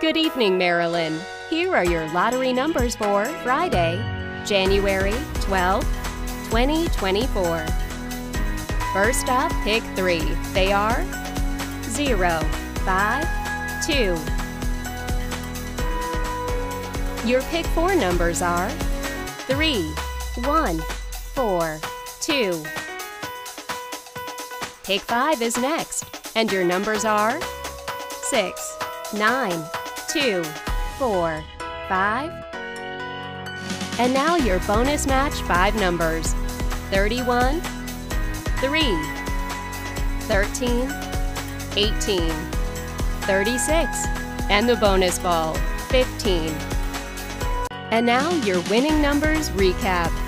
Good evening, Maryland. Here are your lottery numbers for Friday, January 12, 2024. First up, pick three. They are 0, 5, 2. Your pick four numbers are 3, 1, 4, 2. Pick five is next, and your numbers are 6, 9, 2, 4, 5. And now your bonus match five numbers 31, 3, 13, 18, 36, and the bonus ball 15. And now your winning numbers recap.